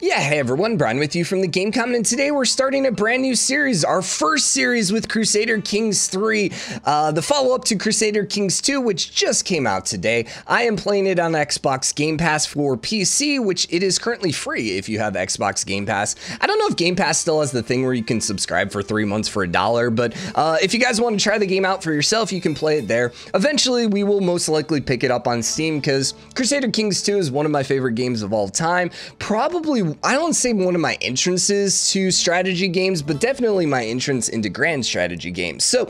Yeah, hey everyone, Brian with you from the Game Common, and today we're starting a brand new series, our first series with Crusader Kings 3, uh, the follow-up to Crusader Kings 2, which just came out today. I am playing it on Xbox Game Pass for PC, which it is currently free if you have Xbox Game Pass. I don't know if Game Pass still has the thing where you can subscribe for three months for a dollar, but uh, if you guys want to try the game out for yourself, you can play it there. Eventually, we will most likely pick it up on Steam, because Crusader Kings 2 is one of my favorite games of all time. Probably I don't say one of my entrances to strategy games, but definitely my entrance into grand strategy games. So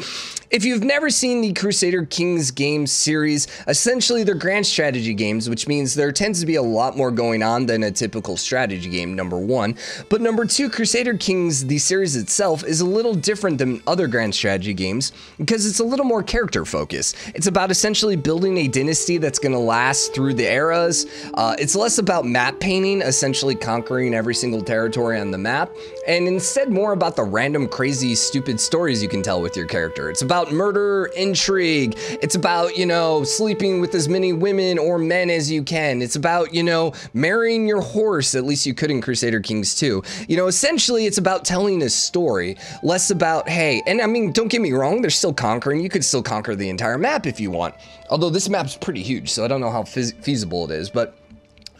if you've never seen the Crusader Kings games series, essentially they're grand strategy games, which means there tends to be a lot more going on than a typical strategy game, number one. But number two, Crusader Kings, the series itself, is a little different than other grand strategy games because it's a little more character focused. It's about essentially building a dynasty that's going to last through the eras. Uh, it's less about map painting, essentially conquering every single territory on the map, and instead more about the random, crazy, stupid stories you can tell with your character. It's about about murder, intrigue. It's about, you know, sleeping with as many women or men as you can. It's about, you know, marrying your horse. At least you could in Crusader Kings 2. You know, essentially it's about telling a story, less about, hey, and I mean, don't get me wrong, they're still conquering. You could still conquer the entire map if you want. Although this map's pretty huge, so I don't know how feasible it is, but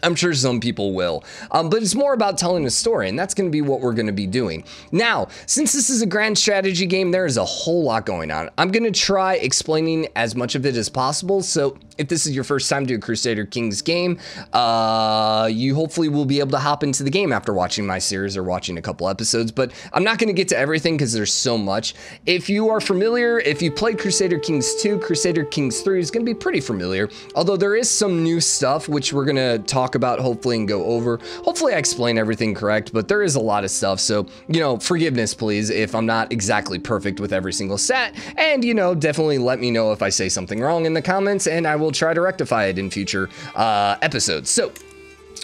I'm sure some people will. Um, but it's more about telling a story, and that's going to be what we're going to be doing. Now, since this is a grand strategy game, there is a whole lot going on. I'm going to try explaining as much of it as possible. So if this is your first time to a Crusader Kings game, uh, you hopefully will be able to hop into the game after watching my series or watching a couple episodes. But I'm not going to get to everything because there's so much. If you are familiar, if you played Crusader Kings 2, Crusader Kings 3 is going to be pretty familiar. Although there is some new stuff, which we're going to talk talk about hopefully and go over. Hopefully I explain everything correct, but there is a lot of stuff. So, you know, forgiveness, please, if I'm not exactly perfect with every single set. And, you know, definitely let me know if I say something wrong in the comments and I will try to rectify it in future uh, episodes. So,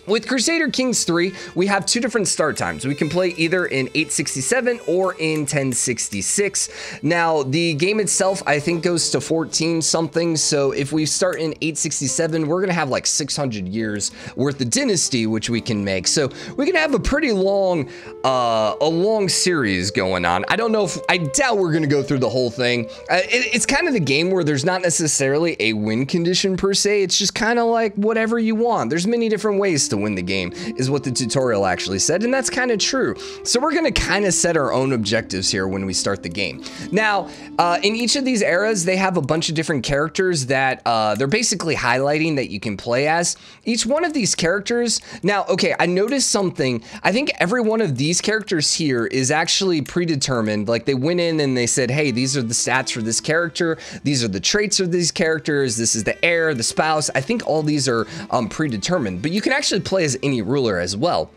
with Crusader Kings 3, we have two different start times. We can play either in 867 or in 1066. Now, the game itself, I think, goes to 14 something. So if we start in 867, we're going to have like 600 years worth of dynasty, which we can make. So we can have a pretty long, uh, a long series going on. I don't know if, I doubt we're going to go through the whole thing. Uh, it, it's kind of the game where there's not necessarily a win condition per se. It's just kind of like whatever you want. There's many different ways to to win the game, is what the tutorial actually said, and that's kind of true. So we're gonna kind of set our own objectives here when we start the game. Now, uh, in each of these eras, they have a bunch of different characters that uh, they're basically highlighting that you can play as. Each one of these characters, now, okay, I noticed something. I think every one of these characters here is actually predetermined. Like they went in and they said, hey, these are the stats for this character. These are the traits of these characters. This is the heir, the spouse. I think all these are um, predetermined, but you can actually play as any ruler as well.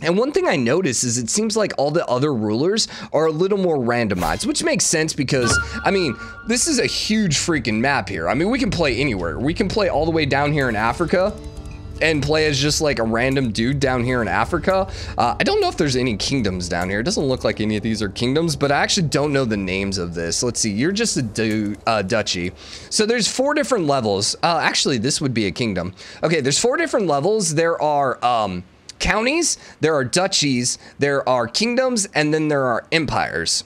And one thing I notice is it seems like all the other rulers are a little more randomized, which makes sense because, I mean, this is a huge freaking map here. I mean, we can play anywhere. We can play all the way down here in Africa and play as just like a random dude down here in Africa. Uh, I don't know if there's any kingdoms down here. It doesn't look like any of these are kingdoms, but I actually don't know the names of this. Let's see. You're just a du uh, duchy. So there's four different levels. Uh, actually, this would be a kingdom. Okay, there's four different levels. There are um, counties, there are duchies, there are kingdoms, and then there are empires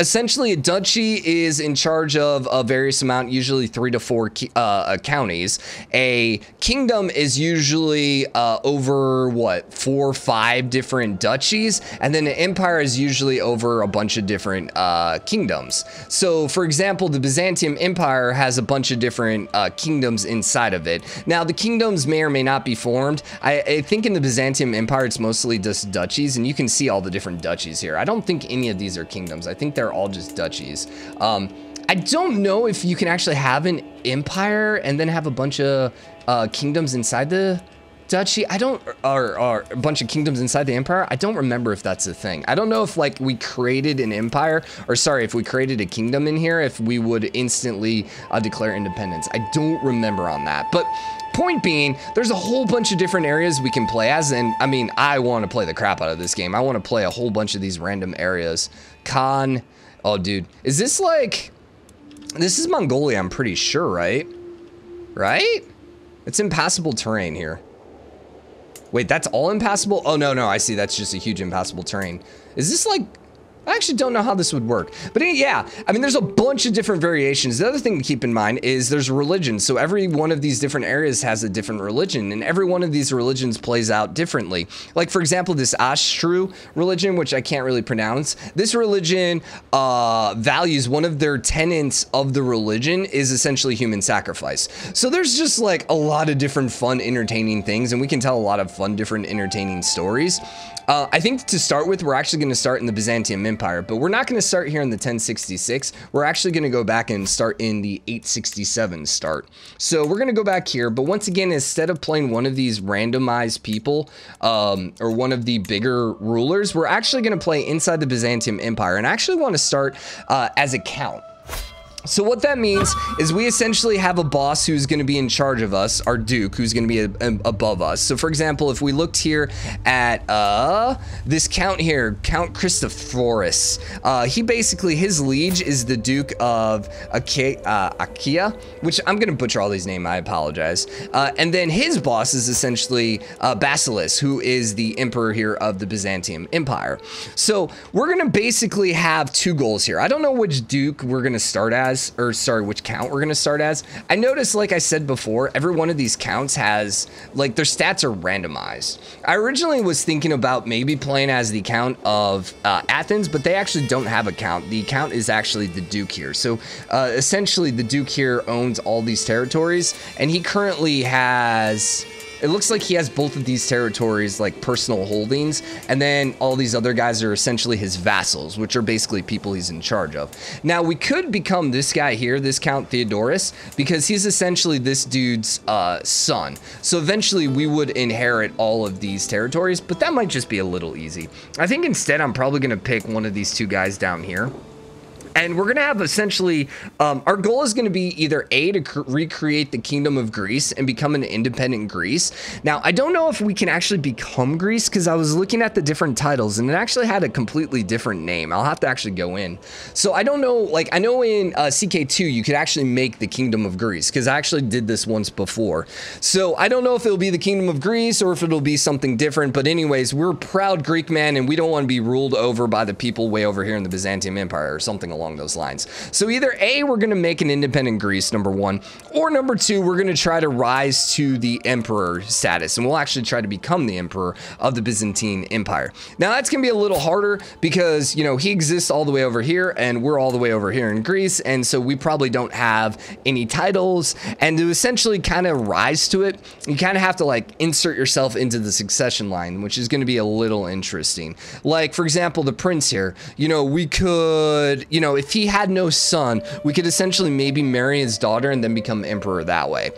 essentially a duchy is in charge of a various amount, usually three to four uh, uh, counties. A kingdom is usually uh, over what four or five different duchies, and then an empire is usually over a bunch of different uh, kingdoms. So, for example, the Byzantium Empire has a bunch of different uh, kingdoms inside of it. Now, the kingdoms may or may not be formed. I, I think in the Byzantium Empire, it's mostly just duchies, and you can see all the different duchies here. I don't think any of these are kingdoms. I think they're are all just duchies. Um, I don't know if you can actually have an empire and then have a bunch of uh, kingdoms inside the duchy. I don't, or, or, a bunch of kingdoms inside the empire. I don't remember if that's a thing. I don't know if like we created an empire, or sorry, if we created a kingdom in here, if we would instantly uh, declare independence. I don't remember on that. But point being, there's a whole bunch of different areas we can play as, and I mean, I want to play the crap out of this game. I want to play a whole bunch of these random areas. Khan, oh dude, is this like, this is Mongolia, I'm pretty sure, right? Right? It's impassable terrain here. Wait, that's all impassable? Oh, no, no, I see. That's just a huge impassable terrain. Is this like I actually don't know how this would work. But yeah, I mean, there's a bunch of different variations. The other thing to keep in mind is there's religion. So every one of these different areas has a different religion, and every one of these religions plays out differently. Like, for example, this Ashru religion, which I can't really pronounce, this religion uh, values one of their tenets of the religion is essentially human sacrifice. So there's just like a lot of different fun, entertaining things, and we can tell a lot of fun, different, entertaining stories. Uh, I think to start with, we're actually going to start in the Byzantium Empire, but we're not going to start here in the 1066. We're actually going to go back and start in the 867 start. So we're going to go back here, but once again, instead of playing one of these randomized people um, or one of the bigger rulers, we're actually going to play inside the Byzantium Empire and I actually want to start uh, as a count. So what that means is we essentially have a boss who's going to be in charge of us, our duke, who's going to be a, a, above us. So for example, if we looked here at uh, this count here, Count Christophorus, uh, he basically, his liege is the Duke of Achaia, uh, which I'm going to butcher all these names, I apologize. Uh, and then his boss is essentially uh, Basileus, who is the emperor here of the Byzantium Empire. So we're going to basically have two goals here. I don't know which duke we're going to start at as, or sorry, which count we're gonna start as. I noticed, like I said before, every one of these counts has, like their stats are randomized. I originally was thinking about maybe playing as the count of uh, Athens, but they actually don't have a count. The count is actually the Duke here. So uh, essentially the Duke here owns all these territories and he currently has it looks like he has both of these territories like personal holdings, and then all these other guys are essentially his vassals, which are basically people he's in charge of. Now, we could become this guy here, this Count Theodorus, because he's essentially this dude's uh, son. So eventually we would inherit all of these territories, but that might just be a little easy. I think instead I'm probably going to pick one of these two guys down here and we're going to have essentially um, our goal is going to be either a to recreate the kingdom of greece and become an independent greece. Now i don't know if we can actually become greece because i was looking at the different titles and it actually had a completely different name. I'll have to actually go in. So i don't know like i know in uh, ck2 you could actually make the kingdom of greece because i actually did this once before. So i don't know if it'll be the kingdom of greece or if it'll be something different but anyways we're proud greek man and we don't want to be ruled over by the people way over here in the byzantium empire or something those lines. So either A, we're going to make an independent Greece, number one, or number two, we're going to try to rise to the emperor status, and we'll actually try to become the emperor of the Byzantine Empire. Now, that's going to be a little harder because, you know, he exists all the way over here, and we're all the way over here in Greece, and so we probably don't have any titles, and to essentially kind of rise to it, you kind of have to, like, insert yourself into the succession line, which is going to be a little interesting. Like, for example, the prince here, you know, we could, you know, know, if he had no son, we could essentially maybe marry his daughter and then become emperor that way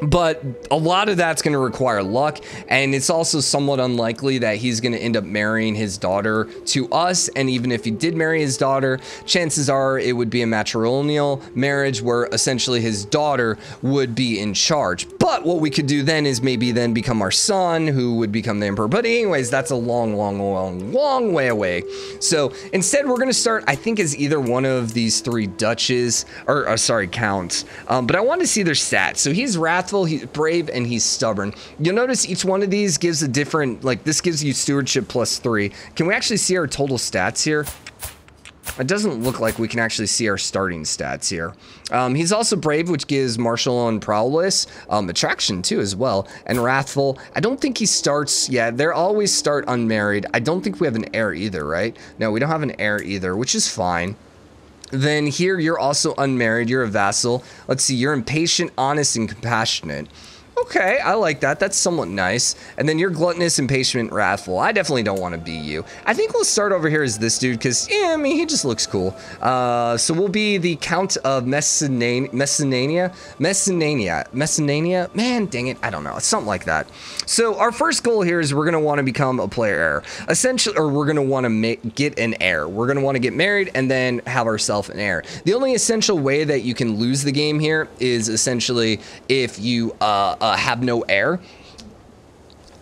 but a lot of that's going to require luck and it's also somewhat unlikely that he's going to end up marrying his daughter to us and even if he did marry his daughter chances are it would be a matrimonial marriage where essentially his daughter would be in charge. But what we could do then is maybe then become our son who would become the emperor. But anyways that's a long long long long way away. So instead we're going to start i think as either one of these three duchess or, or sorry counts. Um, but i want to see their stats. So he's wrath he's brave, and he's stubborn. You'll notice each one of these gives a different, like this gives you stewardship plus three. Can we actually see our total stats here? It doesn't look like we can actually see our starting stats here. Um, he's also brave, which gives martial and prowess, um, attraction too as well, and wrathful. I don't think he starts, yeah, they always start unmarried. I don't think we have an heir either, right? No, we don't have an heir either, which is fine. Then here you're also unmarried, you're a vassal. Let's see, you're impatient, honest, and compassionate. Okay, I like that. That's somewhat nice. And then you're gluttonous, impatient, wrathful. I definitely don't want to be you. I think we'll start over here as this dude because, yeah, I mean, he just looks cool. Uh, so we'll be the Count of Messinania. Messinania? Messinania. Man, dang it. I don't know. Something like that. So our first goal here is we're going to want to become a player heir. Essentially, or we're going to want to get an heir. We're going to want to get married and then have ourselves an heir. The only essential way that you can lose the game here is essentially if you uh, uh, have no heir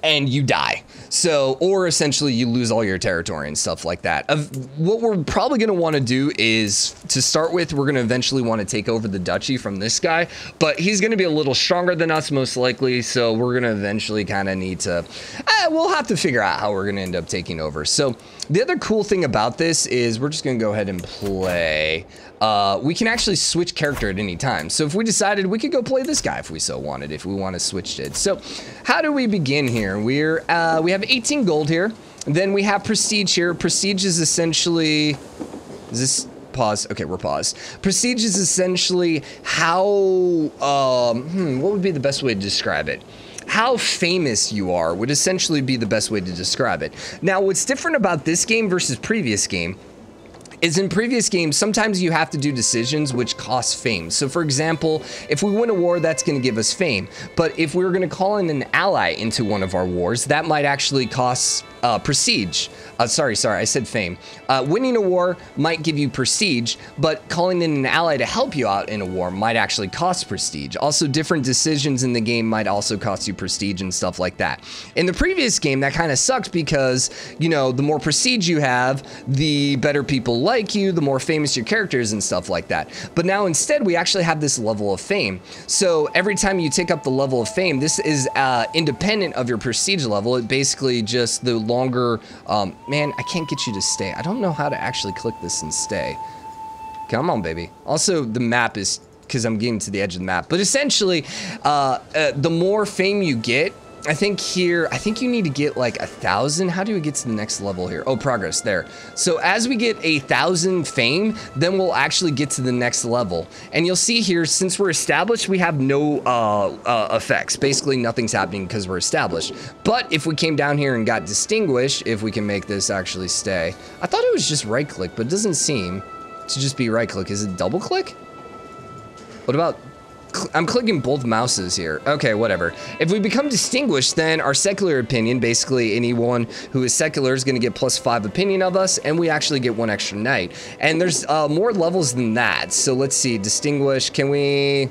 and you die. So, or essentially you lose all your territory and stuff like that. Of what we're probably going to want to do is to start with, we're going to eventually want to take over the duchy from this guy, but he's going to be a little stronger than us most likely. So we're going to eventually kind of need to, uh, we'll have to figure out how we're going to end up taking over. So the other cool thing about this is we're just going to go ahead and play. Uh, we can actually switch character at any time. So if we decided we could go play this guy if we so wanted, if we want to switch it. So how do we begin here? We're, uh, we have 18 gold here. Then we have prestige here. Prestige is essentially, is this pause? Okay, we're paused. Prestige is essentially how, um, hmm, what would be the best way to describe it? how famous you are would essentially be the best way to describe it. Now, what's different about this game versus previous game is in previous games, sometimes you have to do decisions which cost fame. So for example, if we win a war, that's gonna give us fame. But if we were gonna call in an ally into one of our wars, that might actually cost uh, prestige. Uh, sorry, sorry, I said fame. Uh, winning a war might give you prestige, but calling in an ally to help you out in a war might actually cost prestige. Also, different decisions in the game might also cost you prestige and stuff like that. In the previous game, that kind of sucked because, you know, the more prestige you have, the better people like you, the more famous your character is and stuff like that. But now instead, we actually have this level of fame. So every time you take up the level of fame, this is uh, independent of your prestige level. It basically just the longer, um, man, I can't get you to stay. I don't know how to actually click this and stay. Come on, baby. Also, the map is, because I'm getting to the edge of the map. But essentially, uh, uh, the more fame you get, I think here, I think you need to get like a thousand. How do we get to the next level here? Oh, progress there. So as we get a thousand fame, then we'll actually get to the next level. And you'll see here, since we're established, we have no uh, uh, effects. Basically, nothing's happening because we're established. But if we came down here and got distinguished, if we can make this actually stay. I thought it was just right click, but it doesn't seem to just be right click. Is it double click? What about I'm clicking both mouses here. Okay, whatever. If we become distinguished, then our secular opinion, basically anyone who is secular is going to get plus five opinion of us, and we actually get one extra knight. And there's uh, more levels than that. So let's see, distinguished, can we...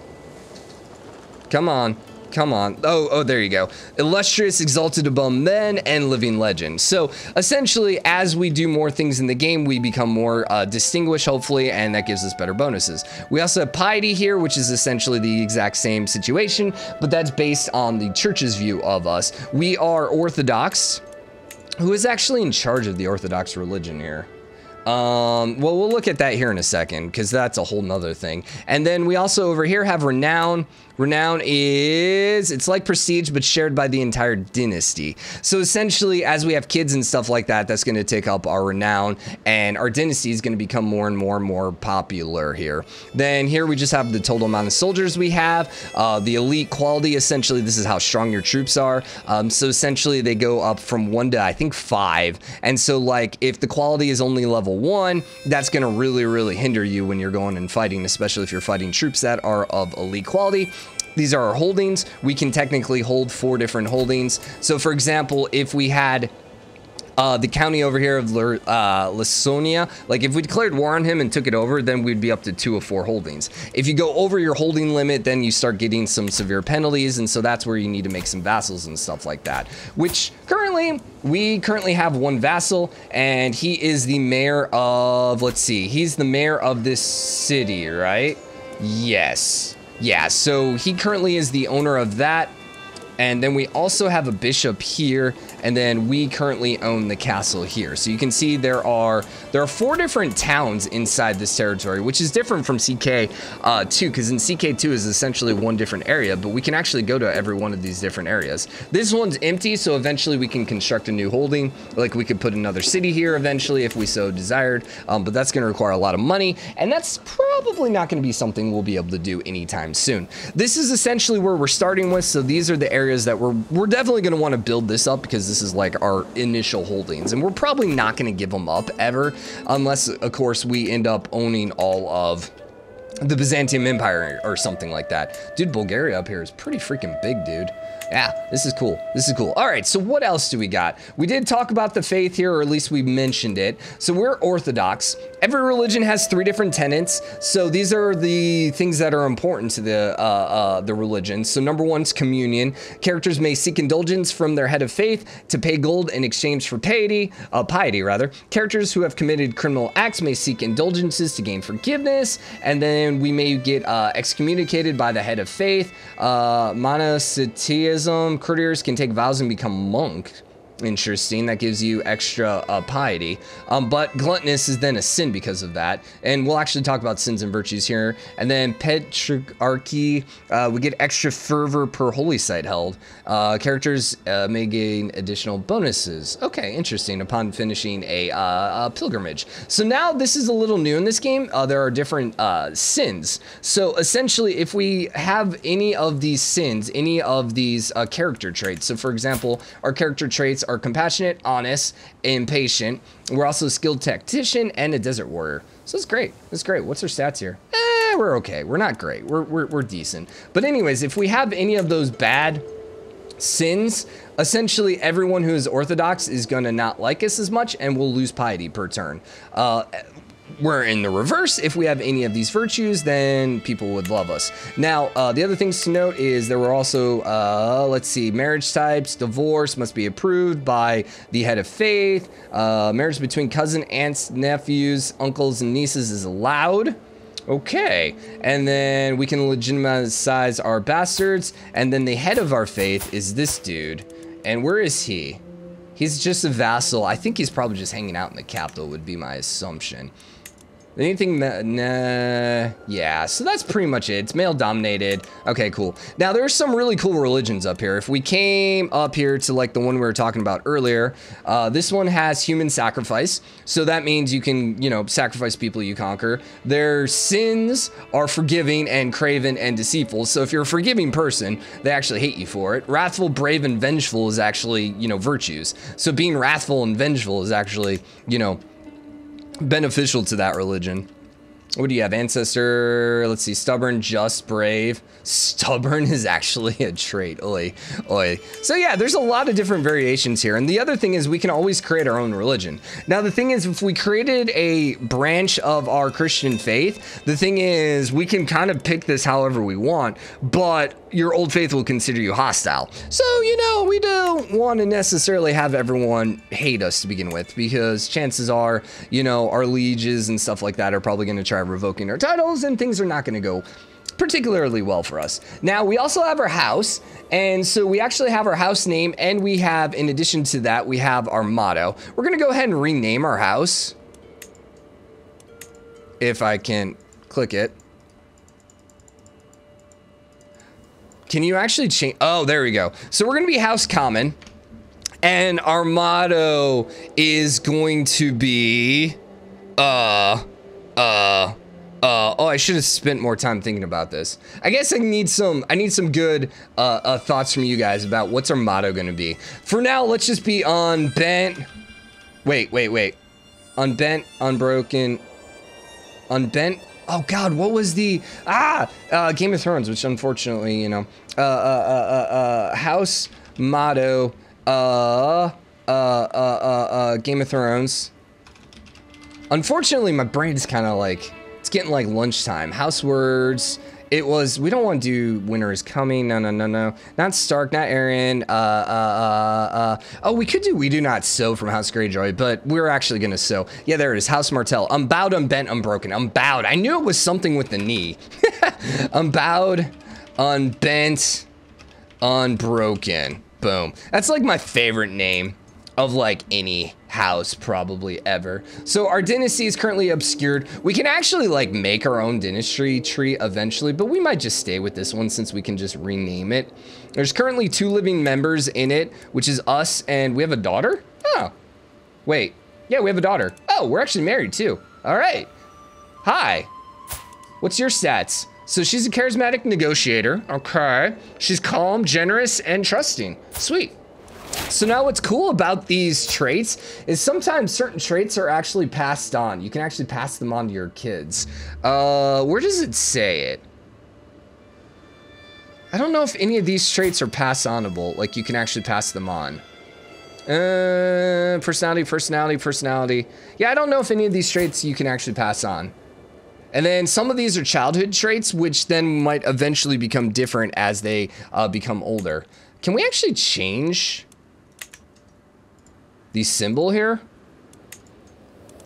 Come on. Come on. Oh, oh, there you go. Illustrious, exalted above men, and living legend. So essentially, as we do more things in the game, we become more uh, distinguished, hopefully, and that gives us better bonuses. We also have piety here, which is essentially the exact same situation, but that's based on the church's view of us. We are Orthodox. Who is actually in charge of the Orthodox religion here? Um, well, we'll look at that here in a second because that's a whole nother thing. And then we also over here have renown. Renown is, it's like prestige, but shared by the entire dynasty. So essentially, as we have kids and stuff like that, that's going to take up our renown, and our dynasty is going to become more and more and more popular here. Then here we just have the total amount of soldiers we have, uh, the elite quality. Essentially, this is how strong your troops are. Um, so essentially, they go up from one to I think five. And so, like, if the quality is only level one, that's going to really, really hinder you when you're going and fighting, especially if you're fighting troops that are of elite quality. These are our holdings. We can technically hold four different holdings. So for example, if we had uh, the county over here of uh, Lasonia, like if we declared war on him and took it over, then we'd be up to two of four holdings. If you go over your holding limit, then you start getting some severe penalties, and so that's where you need to make some vassals and stuff like that. Which currently, we currently have one vassal, and he is the mayor of, let's see, he's the mayor of this city, right? Yes. Yeah, so he currently is the owner of that. And then we also have a bishop here, and then we currently own the castle here. So you can see there are there are four different towns inside this territory, which is different from CK2, uh, because in CK2 is essentially one different area, but we can actually go to every one of these different areas. This one's empty, so eventually we can construct a new holding. Like we could put another city here eventually if we so desired, um, but that's going to require a lot of money, and that's probably not going to be something we'll be able to do anytime soon. This is essentially where we're starting with, so these are the areas areas that we're we're definitely going to want to build this up because this is like our initial holdings and we're probably not going to give them up ever unless of course we end up owning all of the Byzantium Empire or something like that. Dude, Bulgaria up here is pretty freaking big, dude. Yeah, this is cool. This is cool. All right, so what else do we got? We did talk about the faith here, or at least we mentioned it. So we're Orthodox. Every religion has three different tenets. So these are the things that are important to the uh, uh, the religion. So number one is communion. Characters may seek indulgence from their head of faith to pay gold in exchange for piety, uh, piety rather. Characters who have committed criminal acts may seek indulgences to gain forgiveness, and then we may get uh, excommunicated by the head of faith. Uh, courtiers can take vows and become monks interesting. That gives you extra uh, piety. Um, but gluttonous is then a sin because of that. And we'll actually talk about sins and virtues here. And then pentarchy, uh, we get extra fervor per holy site held. Uh, characters uh, may gain additional bonuses. Okay, interesting. Upon finishing a, uh, a, pilgrimage. So now this is a little new in this game. Uh, there are different sins. So essentially, if we have any of these sins, any of these character traits. So for example, our character traits are compassionate, honest, impatient. We're also a skilled tactician and a desert warrior. So it's great. It's great. What's our stats here? Eh, we're okay. We're not great. We're, we're, we're decent. But anyways, if we have any of those bad sins, essentially everyone who is orthodox is going to not like us as much and we'll lose piety per turn. Uh, we're in the reverse. If we have any of these virtues, then people would love us. Now, uh, the other things to note is there were also, uh, let's see, marriage types, divorce must be approved by the head of faith. Uh, marriage between cousin, aunts, nephews, uncles, and nieces is allowed. Okay, and then we can legitimize our bastards. And then the head of our faith is this dude. And where is he? He's just a vassal. I think he's probably just hanging out in the capital would be my assumption. Anything, nah, yeah, so that's pretty much it. It's male dominated. Okay, cool. Now there's some really cool religions up here. If we came up here to like the one we were talking about earlier, uh, this one has human sacrifice. So that means you can, you know, sacrifice people you conquer. Their sins are forgiving and craven and deceitful. So if you're a forgiving person, they actually hate you for it. Wrathful, brave, and vengeful is actually, you know, virtues. So being wrathful and vengeful is actually, you know, beneficial to that religion. What do you have? Ancestor, let's see, stubborn, just, brave. Stubborn is actually a trait, oi, oi. So yeah, there's a lot of different variations here. And the other thing is we can always create our own religion. Now the thing is, if we created a branch of our Christian faith, the thing is we can kind of pick this however we want, but your old faith will consider you hostile. So, you know, we don't want to necessarily have everyone hate us to begin with because chances are, you know, our lieges and stuff like that are probably going to try revoking our titles and things are not going to go particularly well for us. Now, we also have our house, and so we actually have our house name, and we have, in addition to that, we have our motto. We're gonna go ahead and rename our house. If I can click it. Can you actually change? Oh, there we go. So we're going to be House Common. And our motto is going to be, uh, uh, uh, oh, I should have spent more time thinking about this. I guess I need some, I need some good, uh, uh thoughts from you guys about what's our motto going to be. For now, let's just be unbent. Wait, wait, wait. Unbent, unbroken, unbent, Oh God, what was the ah uh, Game of Thrones, which unfortunately, you know, uh, uh, uh, uh, uh house motto, uh, uh, uh, uh, uh, Game of Thrones. Unfortunately, my brain is kind of like it's getting like lunchtime. House words. It was, we don't want to do Winter is Coming. No, no, no, no. Not Stark, not Arryn. Uh, uh, uh, uh. Oh, we could do We Do Not Sow from House Greyjoy, but we're actually going to sow. Yeah, there it is. House Martell. I'm bowed, I'm bent, I'm broken. I'm bowed. I knew it was something with the knee. I'm bowed, unbent, unbroken. Boom. That's like my favorite name of like any house probably ever. So our dynasty is currently obscured. We can actually like make our own dynasty tree eventually, but we might just stay with this one since we can just rename it. There's currently two living members in it, which is us and we have a daughter? Oh, wait. Yeah, we have a daughter. Oh, we're actually married too. All right. Hi. What's your stats? So she's a charismatic negotiator. Okay. She's calm, generous, and trusting. Sweet. So now what's cool about these traits is sometimes certain traits are actually passed on. You can actually pass them on to your kids. Uh, where does it say it? I don't know if any of these traits are pass onable, like you can actually pass them on. Uh, personality, personality, personality. Yeah, I don't know if any of these traits you can actually pass on. And then some of these are childhood traits, which then might eventually become different as they uh, become older. Can we actually change the symbol here?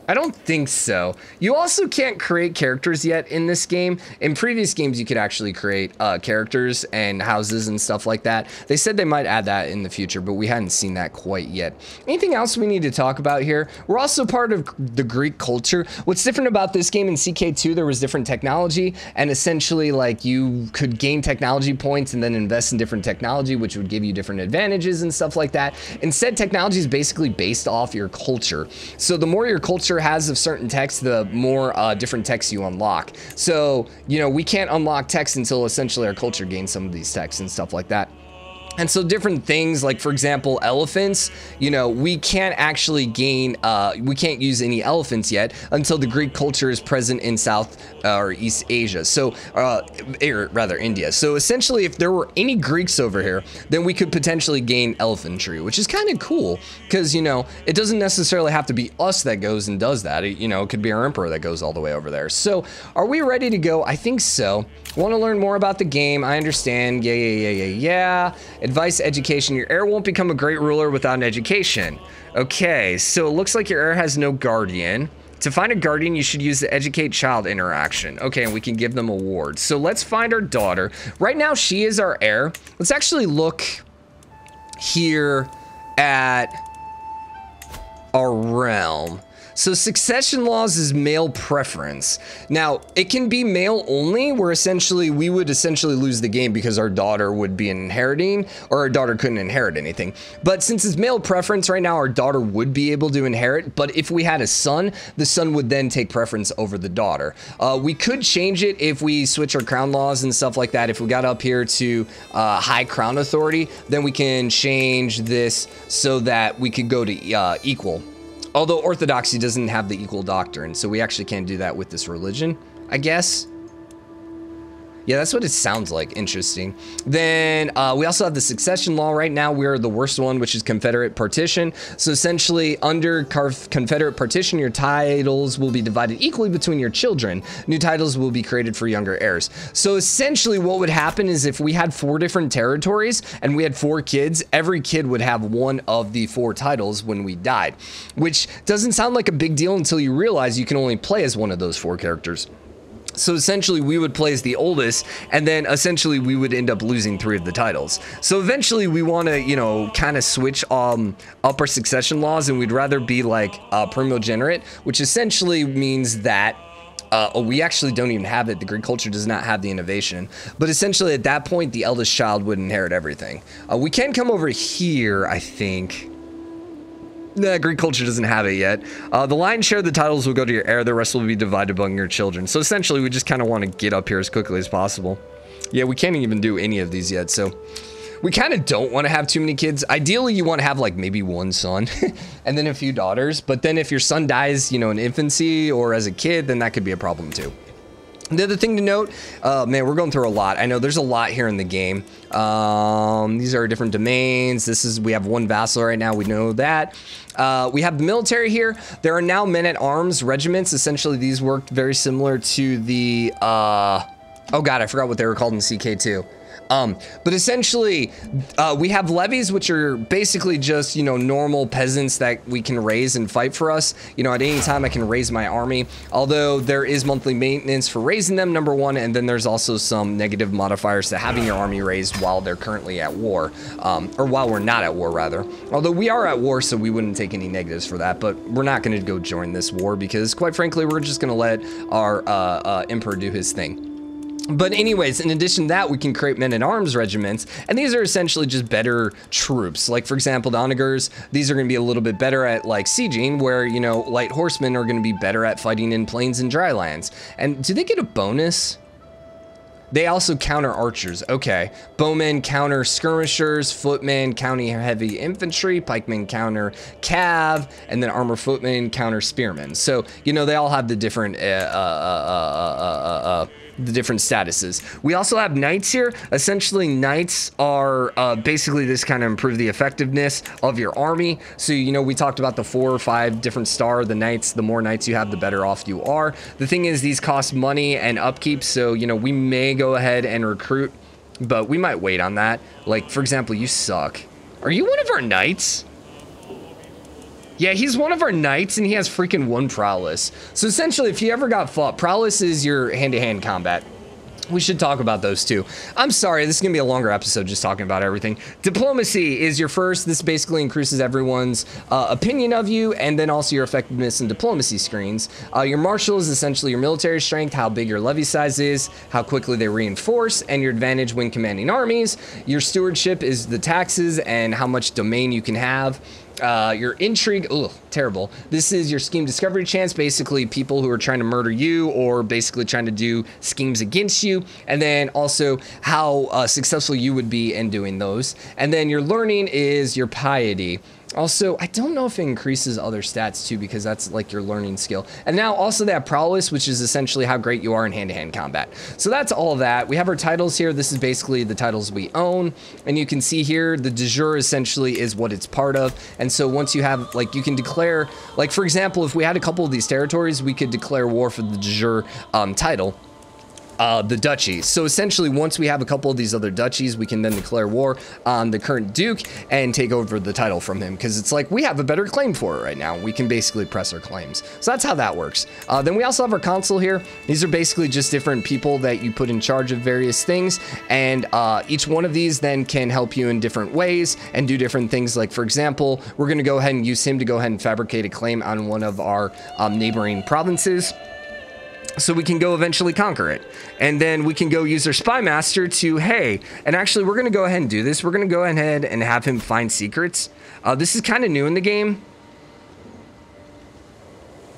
I don't think so. You also can't create characters yet in this game. In previous games, you could actually create uh, characters and houses and stuff like that. They said they might add that in the future, but we hadn't seen that quite yet. Anything else we need to talk about here? We're also part of the Greek culture. What's different about this game in CK2, there was different technology, and essentially, like, you could gain technology points and then invest in different technology, which would give you different advantages and stuff like that. Instead, technology is basically based off your culture. So the more your culture has of certain text, the more uh, different texts you unlock. So, you know, we can't unlock text until essentially our culture gains some of these texts and stuff like that. And so different things, like for example, elephants, you know, we can't actually gain, uh, we can't use any elephants yet until the Greek culture is present in South uh, or East Asia. So, uh, or rather India. So essentially, if there were any Greeks over here, then we could potentially gain elephantry, which is kind of cool because, you know, it doesn't necessarily have to be us that goes and does that. It, you know, it could be our emperor that goes all the way over there. So are we ready to go? I think so. Want to learn more about the game? I understand. Yeah, yeah, yeah, yeah, yeah. Advice, education. Your heir won't become a great ruler without an education. Okay, so it looks like your heir has no guardian. To find a guardian, you should use the educate child interaction. Okay, and we can give them awards. So let's find our daughter. Right now, she is our heir. Let's actually look here at our realm. So succession laws is male preference. Now, it can be male only, where essentially we would essentially lose the game because our daughter would be inheriting, or our daughter couldn't inherit anything. But since it's male preference right now, our daughter would be able to inherit, but if we had a son, the son would then take preference over the daughter. Uh, we could change it if we switch our crown laws and stuff like that. If we got up here to uh, high crown authority, then we can change this so that we could go to uh, equal. Although orthodoxy doesn't have the equal doctrine, so we actually can't do that with this religion, I guess. Yeah, that's what it sounds like. Interesting. Then uh, we also have the succession law. Right now, we're the worst one, which is Confederate partition. So essentially, under Confederate partition, your titles will be divided equally between your children. New titles will be created for younger heirs. So essentially, what would happen is if we had four different territories and we had four kids, every kid would have one of the four titles when we died, which doesn't sound like a big deal until you realize you can only play as one of those four characters. So essentially, we would play as the oldest, and then essentially we would end up losing three of the titles. So eventually, we want to, you know, kind of switch um, up our succession laws, and we'd rather be like uh, which essentially means that uh, oh, we actually don't even have it. The Greek culture does not have the innovation. But essentially, at that point, the eldest child would inherit everything. Uh, we can come over here, I think. Nah, Greek culture doesn't have it yet. Uh, the lion's share of the titles will go to your heir. The rest will be divided among your children. So essentially, we just kind of want to get up here as quickly as possible. Yeah, we can't even do any of these yet, so... We kind of don't want to have too many kids. Ideally, you want to have like maybe one son and then a few daughters. But then if your son dies, you know, in infancy or as a kid, then that could be a problem too. The other thing to note, uh, man, we're going through a lot. I know there's a lot here in the game. Um, these are different domains. This is, we have one vassal right now. We know that. Uh, we have the military here. There are now men-at-arms regiments. Essentially, these worked very similar to the, uh, oh God, I forgot what they were called in CK2. Um, but essentially, uh, we have levies, which are basically just, you know, normal peasants that we can raise and fight for us. You know, at any time I can raise my army, although there is monthly maintenance for raising them, number one, and then there's also some negative modifiers to having your army raised while they're currently at war, um, or while we're not at war, rather. Although we are at war, so we wouldn't take any negatives for that, but we're not going to go join this war because, quite frankly, we're just going to let our uh, uh, emperor do his thing. But anyways, in addition to that, we can create men-at-arms regiments, and these are essentially just better troops. Like, for example, the Onagers, these are going to be a little bit better at, like, sieging, where, you know, light horsemen are going to be better at fighting in plains and dry lands. And do they get a bonus? They also counter archers. Okay. Bowmen counter skirmishers, footmen counter heavy infantry, pikemen counter cav, and then armor footmen counter spearmen. So, you know, they all have the different uh, uh, uh, the different statuses. We also have knights here. Essentially, knights are uh, basically this kind of improve the effectiveness of your army. So, you know, we talked about the four or five different star, the knights. The more knights you have, the better off you are. The thing is, these cost money and upkeep. So, you know, we may go ahead and recruit, but we might wait on that. Like, for example, you suck. Are you one of our knights? Yeah, he's one of our knights, and he has freaking one prowess. So essentially, if you ever got fought, prowess is your hand-to-hand -hand combat. We should talk about those too. I'm sorry, this is to be a longer episode just talking about everything. Diplomacy is your first. This basically increases everyone's uh, opinion of you and then also your effectiveness in diplomacy screens. Uh, your martial is essentially your military strength, how big your levy size is, how quickly they reinforce, and your advantage when commanding armies. Your stewardship is the taxes and how much domain you can have. Uh, your intrigue, ugh, terrible. This is your scheme discovery chance, basically people who are trying to murder you or basically trying to do schemes against you. And then also how uh, successful you would be in doing those. And then your learning is your piety. Also, I don't know if it increases other stats too, because that's like your learning skill. And now also that prowess, which is essentially how great you are in hand-to-hand -hand combat. So that's all that. We have our titles here. This is basically the titles we own. And you can see here, the de jure essentially is what it's part of. And so once you have, like, you can declare, like, for example, if we had a couple of these territories, we could declare war for the de jure um, title uh, the duchies. So essentially, once we have a couple of these other duchies, we can then declare war on the current duke and take over the title from him because it's like we have a better claim for it right now. We can basically press our claims. So that's how that works. Uh, then we also have our council here. These are basically just different people that you put in charge of various things, and uh, each one of these then can help you in different ways and do different things. Like for example, we're going to go ahead and use him to go ahead and fabricate a claim on one of our um, neighboring provinces so we can go eventually conquer it. And then we can go use our spy master to, hey, and actually we're going to go ahead and do this. We're going to go ahead and have him find secrets. Uh, this is kind of new in the game.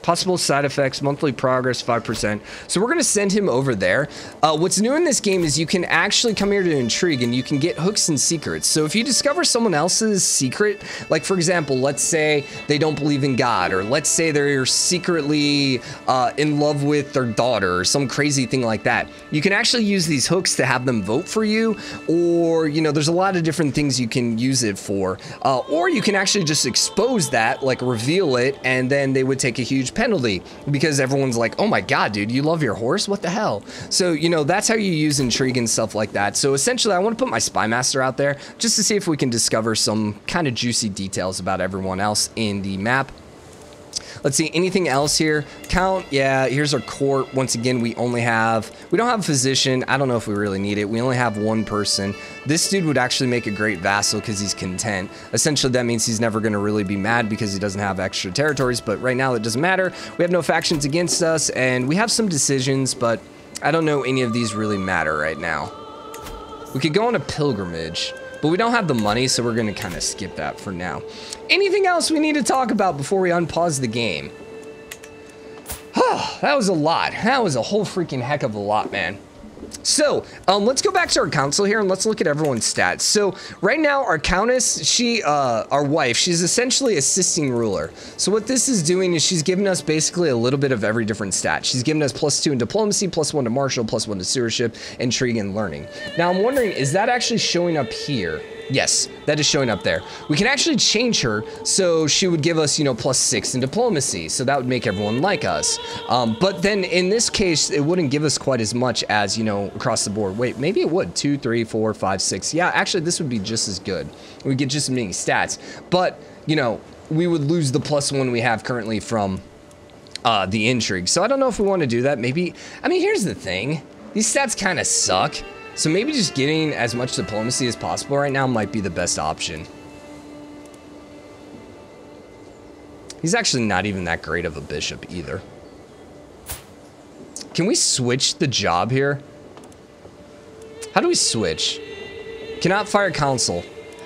Possible side effects, monthly progress, 5%. So we're going to send him over there. Uh, what's new in this game is you can actually come here to Intrigue and you can get hooks and secrets. So if you discover someone else's secret, like for example, let's say they don't believe in God, or let's say they're secretly uh, in love with their daughter, or some crazy thing like that, you can actually use these hooks to have them vote for you, or, you know, there's a lot of different things you can use it for. Uh, or you can actually just expose that, like reveal it, and then they would take a huge penalty because everyone's like, oh my god, dude, you love your horse? What the hell? So, you know, that's how you use intrigue and stuff like that. So essentially, I want to put my spy master out there just to see if we can discover some kind of juicy details about everyone else in the map. Let's see, anything else here? Count, yeah, here's our court. Once again, we only have, we don't have a physician. I don't know if we really need it. We only have one person. This dude would actually make a great vassal because he's content. Essentially, that means he's never going to really be mad because he doesn't have extra territories. But right now, it doesn't matter. We have no factions against us, and we have some decisions, but I don't know any of these really matter right now. We could go on a pilgrimage. But we don't have the money, so we're gonna kind of skip that for now. Anything else we need to talk about before we unpause the game? That was a lot. That was a whole freaking heck of a lot, man. So, um, let's go back to our council here and let's look at everyone's stats. So, right now, our countess, she, uh, our wife, she's essentially assisting ruler. So, what this is doing is she's giving us basically a little bit of every different stat. She's giving us plus two in diplomacy, plus one to martial, plus one to stewardship, intrigue, and learning. Now, I'm wondering, is that actually showing up here? Yes, that is showing up there. We can actually change her so she would give us, you know, plus six in diplomacy. So that would make everyone like us. Um, but then in this case, it wouldn't give us quite as much as, you know, across the board. Wait, maybe it would. Two, three, four, five, six. Yeah, actually, this would be just as good. We get just as many stats. But, you know, we would lose the plus one we have currently from uh, the intrigue. So I don't know if we want to do that. Maybe, I mean, here's the thing. These stats kind of suck. So maybe just getting as much diplomacy as possible right now might be the best option. He's actually not even that great of a bishop either. Can we switch the job here? How do we switch? Cannot fire council.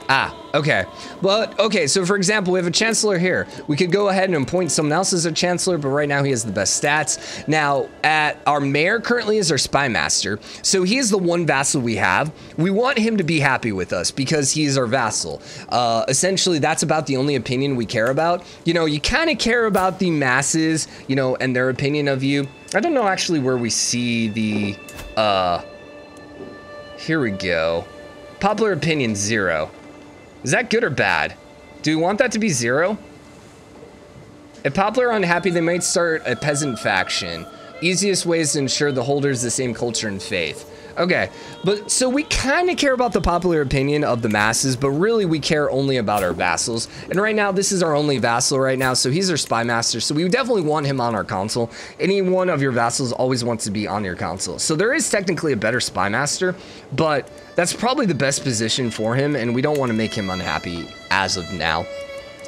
Ah, okay. But, okay, so for example, we have a Chancellor here. We could go ahead and appoint someone else as a Chancellor, but right now he has the best stats. Now, at our Mayor currently is our Spy Master, so he is the one vassal we have. We want him to be happy with us because he is our vassal. Uh, essentially, that's about the only opinion we care about. You know, you kind of care about the masses, you know, and their opinion of you, I don't know actually where we see the, uh, here we go. Popular opinion, zero. Is that good or bad? Do we want that to be zero? If popular are unhappy, they might start a peasant faction. Easiest ways to ensure the holders the same culture and faith. Okay, but so we kind of care about the popular opinion of the masses, but really we care only about our vassals. And right now, this is our only vassal right now, so he's our spy master. So we definitely want him on our council. Any one of your vassals always wants to be on your council. So there is technically a better spy master, but that's probably the best position for him, and we don't want to make him unhappy as of now.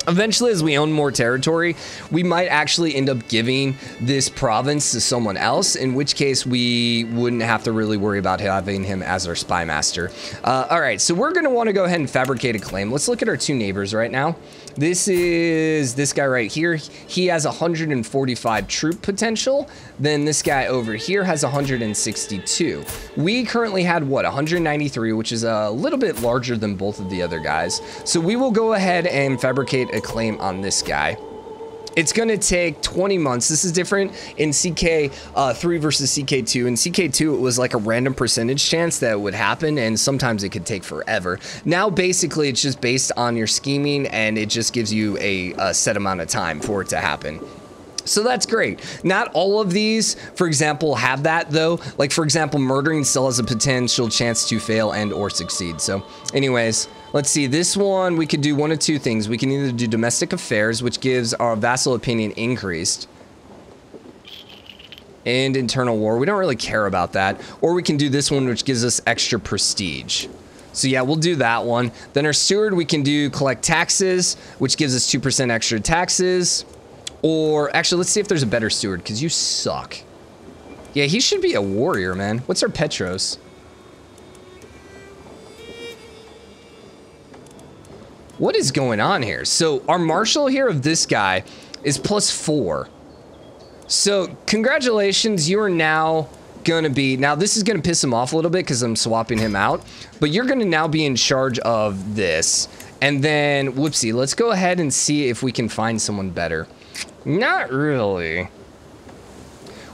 Eventually, as we own more territory, we might actually end up giving this province to someone else, in which case we wouldn't have to really worry about having him as our spy master. Uh, all right, so we're going to want to go ahead and fabricate a claim. Let's look at our two neighbors right now. This is this guy right here. He has 145 troop potential. Then this guy over here has 162. We currently had what 193, which is a little bit larger than both of the other guys. So we will go ahead and fabricate a claim on this guy. It's going to take 20 months. This is different in CK3 uh, versus CK2. In CK2, it was like a random percentage chance that it would happen, and sometimes it could take forever. Now, basically, it's just based on your scheming, and it just gives you a, a set amount of time for it to happen. So that's great. Not all of these, for example, have that though. Like for example, murdering still has a potential chance to fail and or succeed. So anyways, Let's see, this one, we could do one of two things. We can either do domestic affairs, which gives our vassal opinion increased. And internal war. We don't really care about that. Or we can do this one, which gives us extra prestige. So yeah, we'll do that one. Then our steward, we can do collect taxes, which gives us 2% extra taxes. Or actually, let's see if there's a better steward, because you suck. Yeah, he should be a warrior, man. What's our Petros? What is going on here? So our marshal here of this guy is plus four. So congratulations, you are now gonna be, now this is gonna piss him off a little bit because I'm swapping him out, but you're gonna now be in charge of this. And then, whoopsie, let's go ahead and see if we can find someone better. Not really.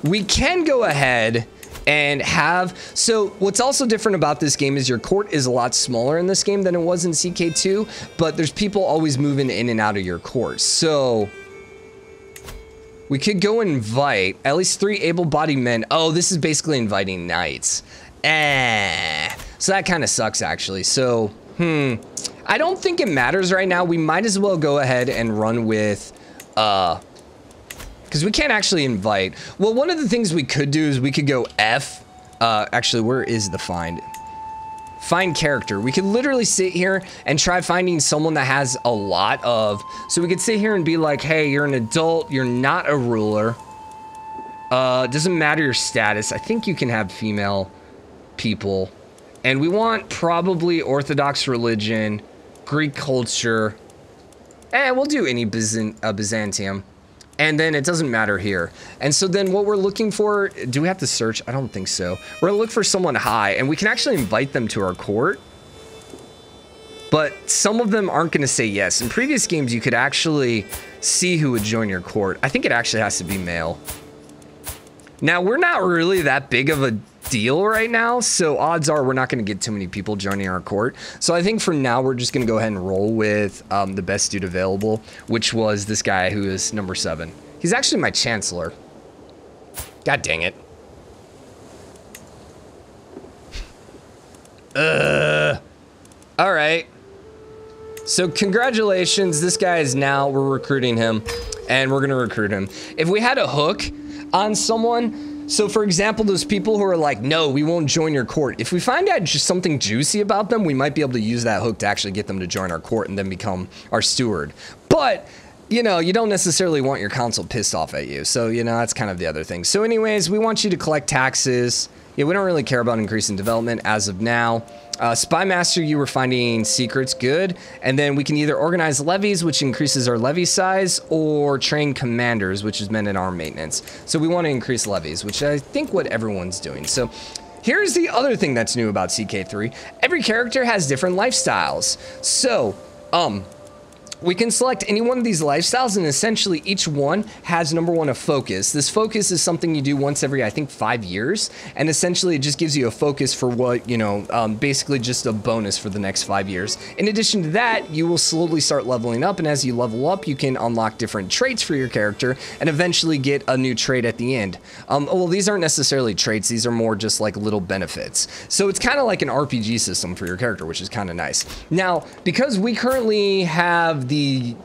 We can go ahead and have so what's also different about this game is your court is a lot smaller in this game than it was in CK2 but there's people always moving in and out of your court. So we could go invite at least three able-bodied men. Oh this is basically inviting knights. Eh so that kind of sucks actually. So hmm I don't think it matters right now. We might as well go ahead and run with uh because we can't actually invite. Well, one of the things we could do is we could go F. Uh, actually, where is the find? Find character. We could literally sit here and try finding someone that has a lot of... So we could sit here and be like, hey, you're an adult. You're not a ruler. Uh, doesn't matter your status. I think you can have female people. And we want probably Orthodox religion, Greek culture. Eh, we'll do any Byzant uh, Byzantium. And then it doesn't matter here. And so then what we're looking for, do we have to search? I don't think so. We're gonna look for someone high and we can actually invite them to our court. But some of them aren't gonna say yes. In previous games, you could actually see who would join your court. I think it actually has to be male. Now, we're not really that big of a deal right now, so odds are we're not going to get too many people joining our court. So I think for now we're just going to go ahead and roll with um, the best dude available, which was this guy who is number seven. He's actually my chancellor. God dang it. Uh, all right. So congratulations, this guy is now, we're recruiting him, and we're gonna recruit him. If we had a hook on someone, so for example, those people who are like, no, we won't join your court. If we find out just something juicy about them, we might be able to use that hook to actually get them to join our court and then become our steward. But you know, you don't necessarily want your council pissed off at you. So, you know, that's kind of the other thing. So anyways, we want you to collect taxes. Yeah, we don't really care about increasing development as of now. Uh, Spy Master, you were finding secrets, good. And then we can either organize levies, which increases our levy size, or train commanders, which is men at arm maintenance. So we want to increase levies, which I think what everyone's doing. So here's the other thing that's new about CK3. Every character has different lifestyles. So, um, we can select any one of these lifestyles and essentially each one has number one a focus. This focus is something you do once every i think five years and essentially it just gives you a focus for what you know um, basically just a bonus for the next five years. In addition to that you will slowly start leveling up and as you level up you can unlock different traits for your character and eventually get a new trait at the end. Um, well these aren't necessarily traits these are more just like little benefits. So it's kind of like an rpg system for your character which is kind of nice. Now because we currently have the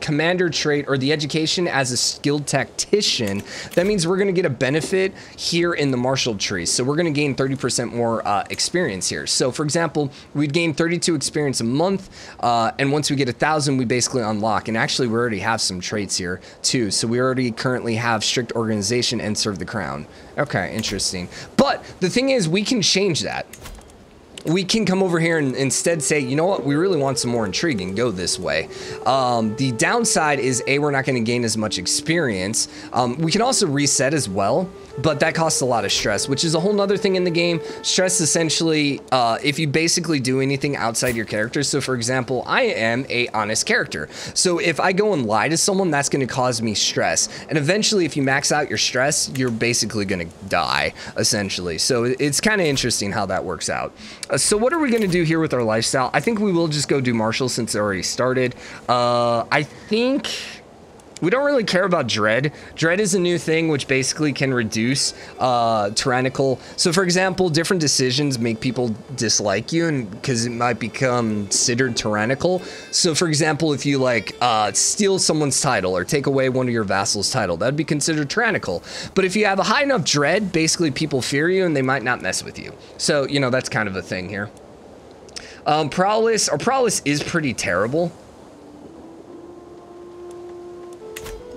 commander trait or the education as a skilled tactician, that means we're going to get a benefit here in the martial tree. So we're going to gain 30% more uh, experience here. So for example, we'd gain 32 experience a month, uh, and once we get a thousand, we basically unlock. And actually, we already have some traits here too. So we already currently have strict organization and serve the crown. Okay, interesting. But the thing is, we can change that we can come over here and instead say, you know what, we really want some more intrigue and go this way. Um, the downside is A, we're not going to gain as much experience. Um, we can also reset as well but that costs a lot of stress, which is a whole nother thing in the game. Stress essentially, uh, if you basically do anything outside your character. So for example, I am a honest character. So if I go and lie to someone, that's going to cause me stress. And eventually, if you max out your stress, you're basically going to die, essentially. So it's kind of interesting how that works out. Uh, so what are we going to do here with our lifestyle? I think we will just go do Martial since it already started. Uh, I think... We don't really care about Dread. Dread is a new thing which basically can reduce uh, tyrannical. So for example, different decisions make people dislike you and because it might become considered tyrannical. So for example, if you like uh, steal someone's title or take away one of your vassals' title, that'd be considered tyrannical. But if you have a high enough dread, basically people fear you and they might not mess with you. So, you know, that's kind of a thing here. Um, Prowess, or Prowess is pretty terrible.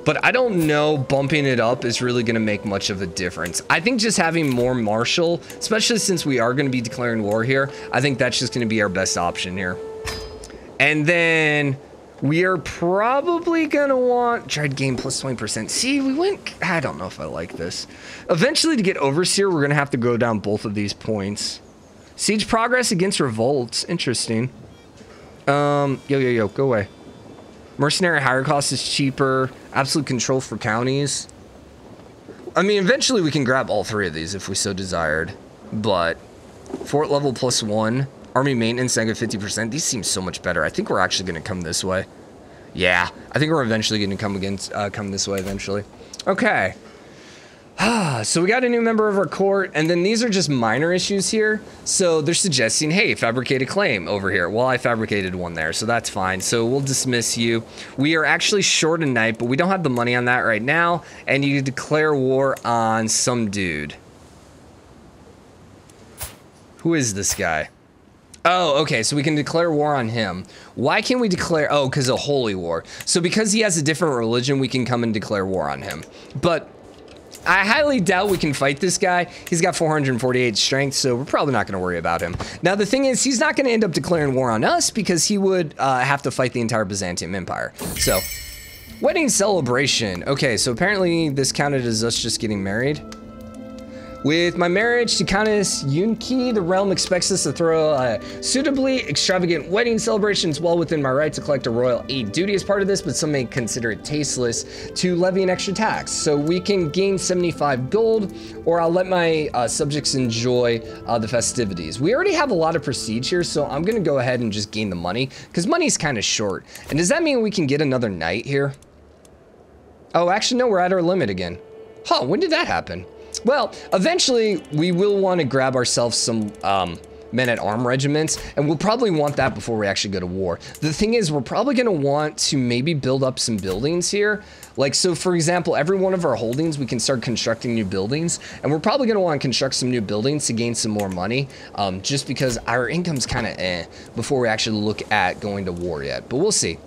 But I don't know bumping it up is really going to make much of a difference. I think just having more Martial, especially since we are going to be declaring war here, I think that's just going to be our best option here. And then we are probably going to want Dread Gain plus 20%. See, we went... I don't know if I like this. Eventually, to get Overseer, we're going to have to go down both of these points. Siege progress against revolts. Interesting. Um, yo, yo, yo, go away. Mercenary higher cost is cheaper. Absolute control for counties. I mean, eventually we can grab all three of these if we so desired. But fort level plus one. Army maintenance negative 50%. These seem so much better. I think we're actually going to come this way. Yeah, I think we're eventually going to come against uh, come this way eventually. Okay. Ah, so we got a new member of our court, and then these are just minor issues here. So they're suggesting, hey, fabricate a claim over here. Well, I fabricated one there, so that's fine. So we'll dismiss you. We are actually short a knight, but we don't have the money on that right now, and you declare war on some dude. Who is this guy? Oh, okay, so we can declare war on him. Why can't we declare, oh, because a holy war. So because he has a different religion, we can come and declare war on him. But I highly doubt we can fight this guy. He's got 448 strength, so we're probably not going to worry about him. Now, the thing is, he's not going to end up declaring war on us because he would uh, have to fight the entire Byzantium Empire. So, wedding celebration. Okay, so apparently this counted as us just getting married. With my marriage to Countess Yunki, the realm expects us to throw a suitably extravagant wedding celebrations well within my right to collect a royal aid duty as part of this, but some may consider it tasteless to levy an extra tax. So we can gain 75 gold, or I'll let my uh, subjects enjoy uh, the festivities. We already have a lot of prestige here, so I'm gonna go ahead and just gain the money, because money's kind of short. And does that mean we can get another knight here? Oh, actually, no, we're at our limit again. Huh, when did that happen? Well, eventually we will want to grab ourselves some um, men-at-arm regiments, and we'll probably want that before we actually go to war. The thing is, we're probably going to want to maybe build up some buildings here. Like, so for example, every one of our holdings, we can start constructing new buildings, and we're probably going to want to construct some new buildings to gain some more money, um, just because our income's kind of eh before we actually look at going to war yet. But we'll see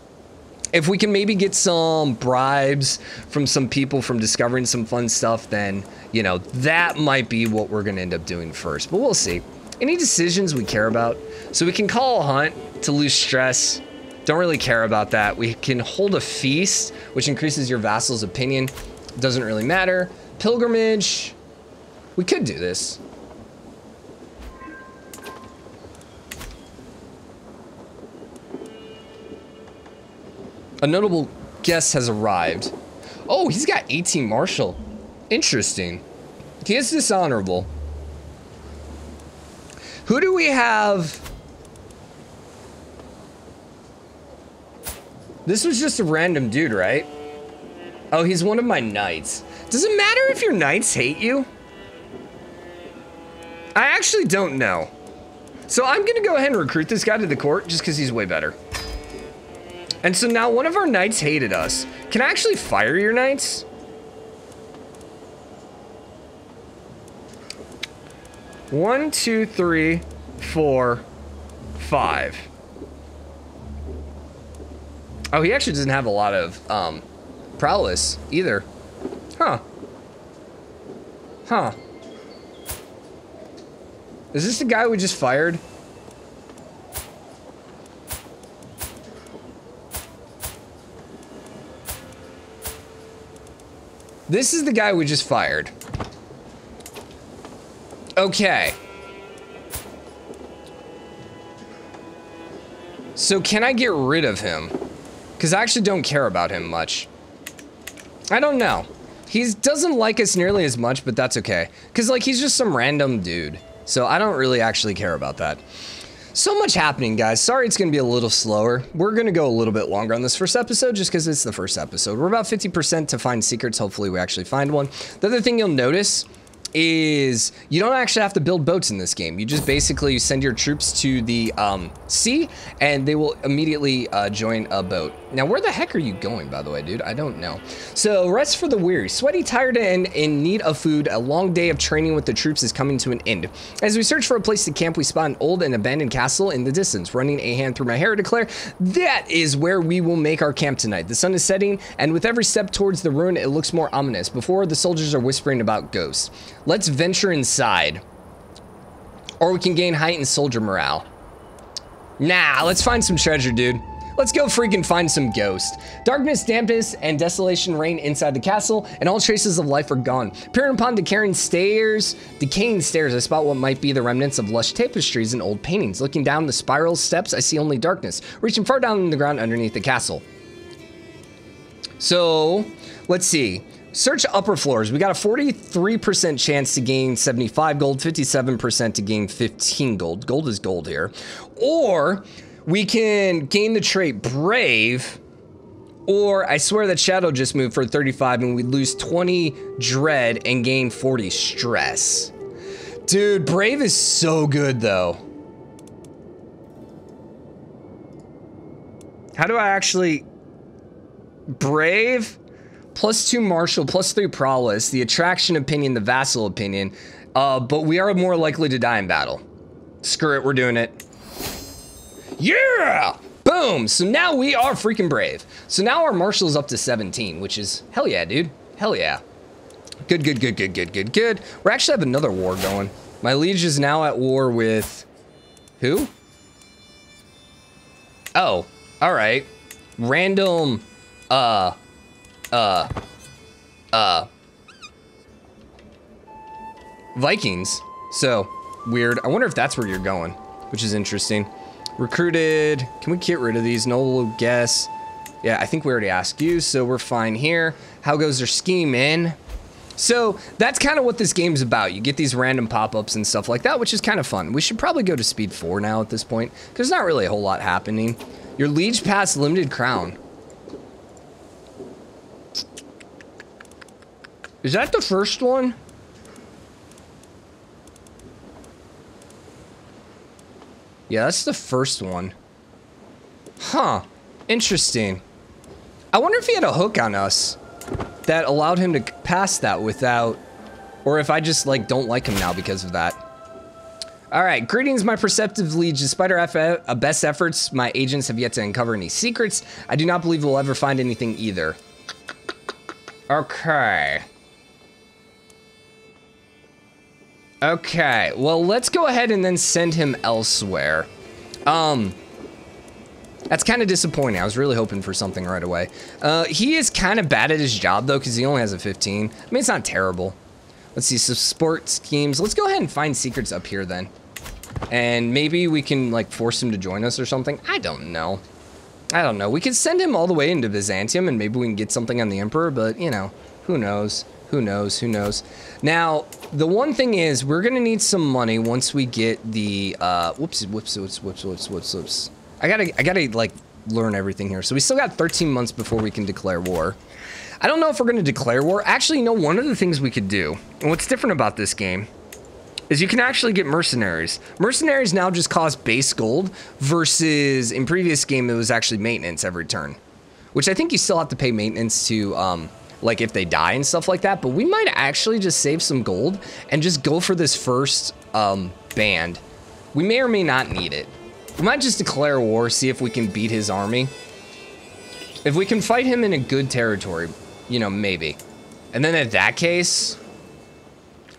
if we can maybe get some bribes from some people from discovering some fun stuff, then, you know, that might be what we're going to end up doing first. But we'll see. Any decisions we care about? So we can call a hunt to lose stress. Don't really care about that. We can hold a feast, which increases your vassal's opinion. Doesn't really matter. Pilgrimage. We could do this. A notable guest has arrived. Oh, he's got 18 Martial. Interesting. He is dishonorable. Who do we have? This was just a random dude, right? Oh, he's one of my knights. Does it matter if your knights hate you? I actually don't know. So I'm gonna go ahead and recruit this guy to the court just because he's way better. And so now one of our knights hated us. Can I actually fire your knights? One, two, three, four, five. Oh, he actually doesn't have a lot of um, prowess either. Huh. Huh. Is this the guy we just fired? This is the guy we just fired. Okay. So can I get rid of him? Because I actually don't care about him much. I don't know. He doesn't like us nearly as much, but that's okay. Because, like, he's just some random dude. So I don't really actually care about that. So much happening, guys. Sorry it's going to be a little slower. We're going to go a little bit longer on this first episode just because it's the first episode. We're about 50% to find secrets. Hopefully we actually find one. The other thing you'll notice is you don't actually have to build boats in this game. You just basically send your troops to the um, sea and they will immediately uh, join a boat. Now, where the heck are you going, by the way, dude? I don't know. So, rest for the weary. Sweaty, tired, and in need of food, a long day of training with the troops is coming to an end. As we search for a place to camp, we spot an old and abandoned castle in the distance. Running a hand through my hair, declare, that is where we will make our camp tonight. The sun is setting, and with every step towards the ruin, it looks more ominous. Before, the soldiers are whispering about ghosts. Let's venture inside. Or we can gain height heightened soldier morale. Nah, let's find some treasure, dude. Let's go freaking find some ghost. Darkness, dampness, and desolation reign inside the castle, and all traces of life are gone. Peering upon decaying stairs, decaying stairs, I spot what might be the remnants of lush tapestries and old paintings. Looking down the spiral steps, I see only darkness, reaching far down in the ground underneath the castle. So, let's see. Search upper floors. We got a 43% chance to gain 75 gold, 57% to gain 15 gold. Gold is gold here. Or we can gain the trait Brave, or I swear that Shadow just moved for 35 and we lose 20 Dread and gain 40 Stress. Dude, Brave is so good though. How do I actually... Brave? Plus two martial, plus three prowess, the attraction opinion, the vassal opinion, uh, but we are more likely to die in battle. Screw it, we're doing it. Yeah! Boom! So now we are freaking brave. So now our martial is up to 17, which is hell yeah, dude. Hell yeah. Good, good, good, good, good, good, good. We actually have another war going. My liege is now at war with... Who? Oh, all right. Random, uh, uh, uh, Vikings. So, weird. I wonder if that's where you're going, which is interesting. Recruited. Can we get rid of these? No guess. Yeah, I think we already asked you, so we're fine here. How goes their scheme in? So that's kind of what this game's about. You get these random pop-ups and stuff like that, which is kind of fun. We should probably go to speed four now at this point, because there's not really a whole lot happening. Your liege pass limited crown. Is that the first one? Yeah, that's the first one. Huh. Interesting. I wonder if he had a hook on us that allowed him to pass that without... Or if I just, like, don't like him now because of that. Alright, greetings, my perceptive liege. Despite our uh, best efforts, my agents have yet to uncover any secrets. I do not believe we'll ever find anything either. Okay. Okay, well, let's go ahead and then send him elsewhere. Um, that's kind of disappointing. I was really hoping for something right away. Uh, he is kind of bad at his job, though, because he only has a 15. I mean, it's not terrible. Let's see, some sport schemes. Let's go ahead and find secrets up here, then. And maybe we can, like, force him to join us or something. I don't know. I don't know. We could send him all the way into Byzantium and maybe we can get something on the Emperor, but, you know, who knows? Who knows? Who knows? Now, the one thing is, we're going to need some money once we get the, uh, whoops, whoops, whoops, whoops, whoops, whoops, whoops. I gotta, I gotta, like, learn everything here. So we still got 13 months before we can declare war. I don't know if we're going to declare war. Actually, you know, one of the things we could do, and what's different about this game, is you can actually get mercenaries. Mercenaries now just cost base gold versus in previous game it was actually maintenance every turn. Which I think you still have to pay maintenance to um, like if they die and stuff like that, but we might actually just save some gold and just go for this first um, band. We may or may not need it. We might just declare war, see if we can beat his army. If we can fight him in a good territory, you know, maybe. And then in that case,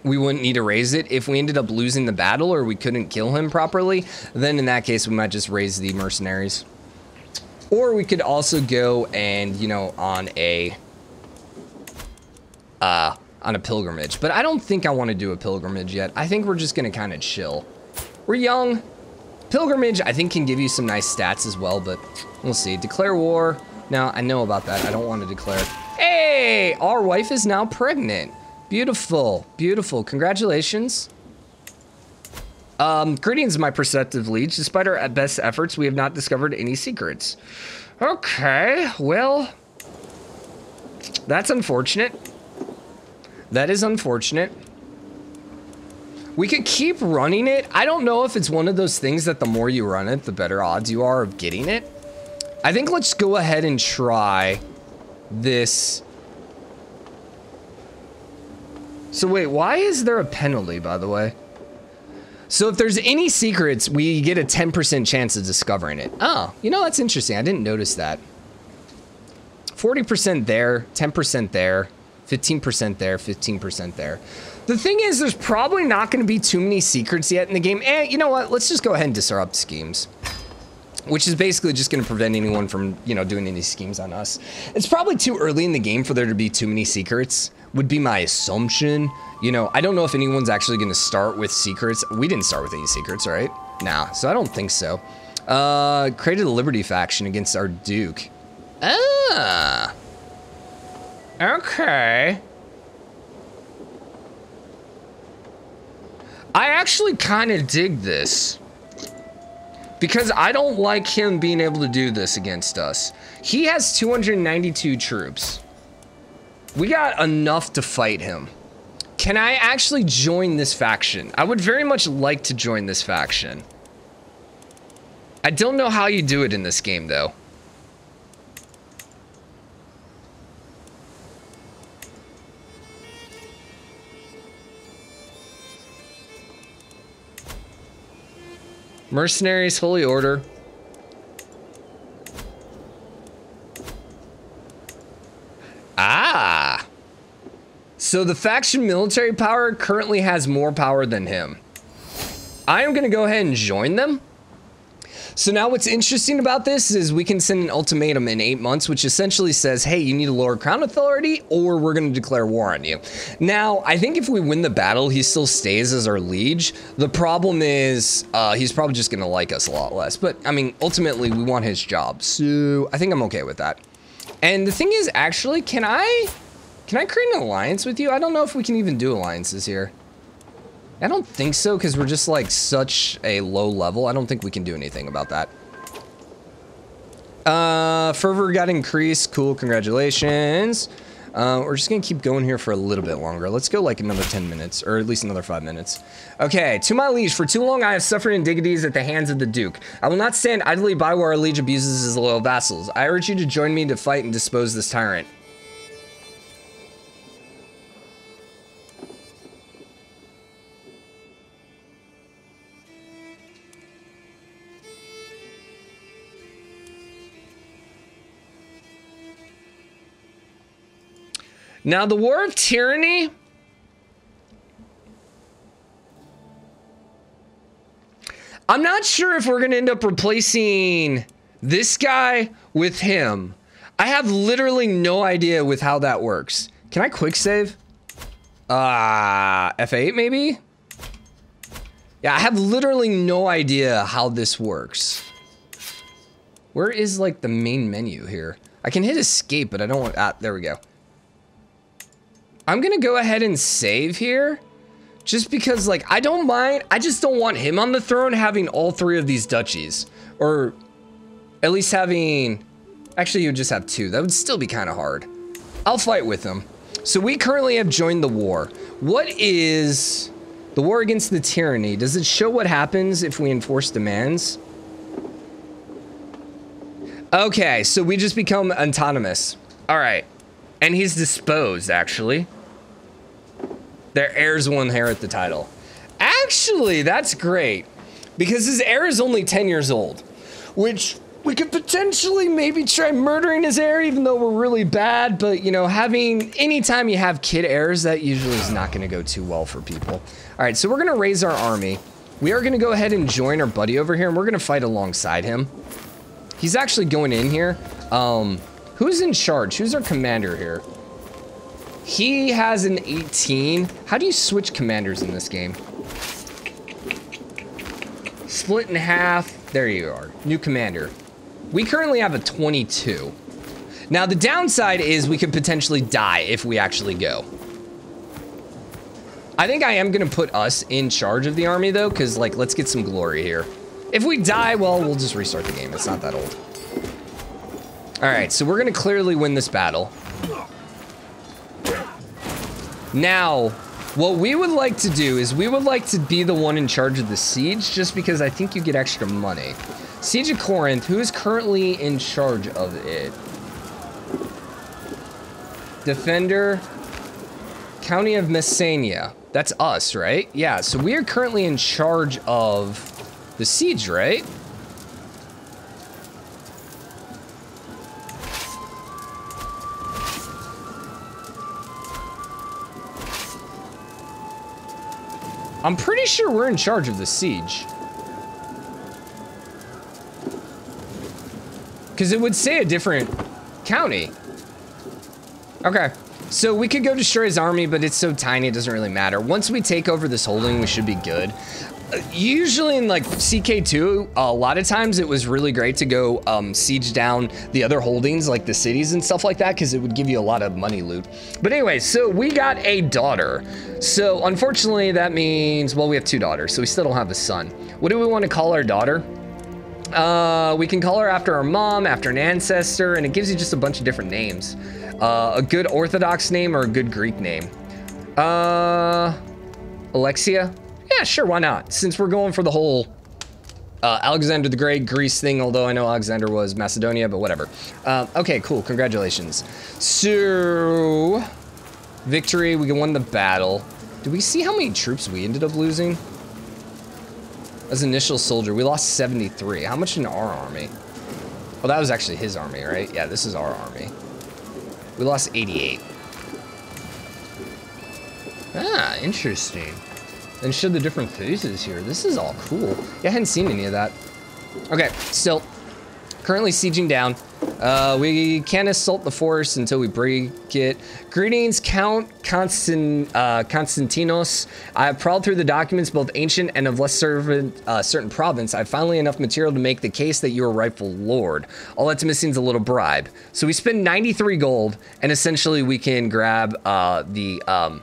we wouldn't need to raise it. If we ended up losing the battle or we couldn't kill him properly, then in that case, we might just raise the mercenaries. Or we could also go and, you know, on a, uh, on a pilgrimage. But I don't think I want to do a pilgrimage yet. I think we're just going to kind of chill. We're young. Pilgrimage, I think, can give you some nice stats as well, but we'll see. Declare war. Now, I know about that. I don't want to declare. Hey, our wife is now pregnant. Beautiful, beautiful. Congratulations. Um, greetings, my perceptive liege. Despite our best efforts, we have not discovered any secrets. Okay, well, that's unfortunate. That is unfortunate. We could keep running it. I don't know if it's one of those things that the more you run it, the better odds you are of getting it. I think let's go ahead and try this so wait, why is there a penalty, by the way? So if there's any secrets, we get a 10% chance of discovering it. Oh, you know, that's interesting. I didn't notice that. 40% there, 10% there, 15% there, 15% there. The thing is, there's probably not going to be too many secrets yet in the game. And you know what? Let's just go ahead and disrupt schemes. Which is basically just going to prevent anyone from, you know, doing any schemes on us. It's probably too early in the game for there to be too many secrets would be my assumption. You know, I don't know if anyone's actually going to start with secrets. We didn't start with any secrets, right? Nah, so I don't think so. Uh, created a Liberty faction against our Duke. Ah. Okay. I actually kind of dig this. Because I don't like him being able to do this against us. He has 292 troops. We got enough to fight him. Can I actually join this faction? I would very much like to join this faction. I don't know how you do it in this game, though. Mercenaries, Holy Order. Ah! So the faction military power currently has more power than him. I am going to go ahead and join them. So now what's interesting about this is we can send an ultimatum in eight months, which essentially says, hey, you need a lower crown authority or we're going to declare war on you. Now, I think if we win the battle, he still stays as our liege. The problem is uh, he's probably just going to like us a lot less. But, I mean, ultimately, we want his job. So I think I'm okay with that. And the thing is, actually, can I... Can I create an alliance with you? I don't know if we can even do alliances here. I don't think so, because we're just, like, such a low level. I don't think we can do anything about that. Uh, fervor got increased. Cool, congratulations. Uh, we're just gonna keep going here for a little bit longer. Let's go like another 10 minutes, or at least another 5 minutes. Okay, to my liege, for too long I have suffered indignities at the hands of the Duke. I will not stand idly by where our liege abuses his loyal vassals. I urge you to join me to fight and dispose this tyrant. Now, the War of Tyranny. I'm not sure if we're going to end up replacing this guy with him. I have literally no idea with how that works. Can I quick save? Uh, F8 maybe? Yeah, I have literally no idea how this works. Where is like the main menu here? I can hit escape, but I don't want, ah, there we go. I'm gonna go ahead and save here. Just because like, I don't mind, I just don't want him on the throne having all three of these duchies. Or at least having, actually you would just have two. That would still be kind of hard. I'll fight with him. So we currently have joined the war. What is the war against the tyranny? Does it show what happens if we enforce demands? Okay, so we just become autonomous. All right. And he's disposed, actually. Their heirs will inherit the title. Actually, that's great. Because his heir is only 10 years old. Which we could potentially maybe try murdering his heir, even though we're really bad. But, you know, having... Anytime you have kid heirs, that usually is not going to go too well for people. All right, so we're going to raise our army. We are going to go ahead and join our buddy over here, and we're going to fight alongside him. He's actually going in here. Um, who's in charge? Who's our commander here? He has an 18. How do you switch commanders in this game? Split in half. There you are. New commander. We currently have a 22. Now, the downside is we could potentially die if we actually go. I think I am going to put us in charge of the army, though, because, like, let's get some glory here. If we die, well, we'll just restart the game. It's not that old. All right, so we're going to clearly win this battle. Now, what we would like to do is we would like to be the one in charge of the siege, just because I think you get extra money. Siege of Corinth, who is currently in charge of it? Defender, County of Messenia. That's us, right? Yeah, so we are currently in charge of the siege, right? I'm pretty sure we're in charge of the siege. Because it would say a different county. Okay. So we could go destroy his army, but it's so tiny, it doesn't really matter. Once we take over this holding, we should be good usually in like CK2, a lot of times it was really great to go um, siege down the other holdings, like the cities and stuff like that, because it would give you a lot of money loot. But anyway, so we got a daughter. So unfortunately, that means, well, we have two daughters, so we still don't have a son. What do we want to call our daughter? Uh, we can call her after our mom, after an ancestor, and it gives you just a bunch of different names. Uh, a good Orthodox name or a good Greek name. Uh, Alexia? Yeah, sure, why not? Since we're going for the whole uh, Alexander the Great Greece thing, although I know Alexander was Macedonia, but whatever. Uh, okay, cool, congratulations. So, victory, we won the battle. Do we see how many troops we ended up losing? As initial soldier, we lost 73. How much in our army? Well, that was actually his army, right? Yeah, this is our army. We lost 88. Ah, interesting and show the different phases here. This is all cool. Yeah, I hadn't seen any of that. Okay, still, currently sieging down. Uh, we can't assault the force until we break it. Greetings, Count Constant, uh, Constantinos. I have prowled through the documents, both ancient and of less servant, uh, certain province. I have finally enough material to make the case that you are rightful lord. All that's missing is a little bribe. So we spend 93 gold, and essentially we can grab uh, the um,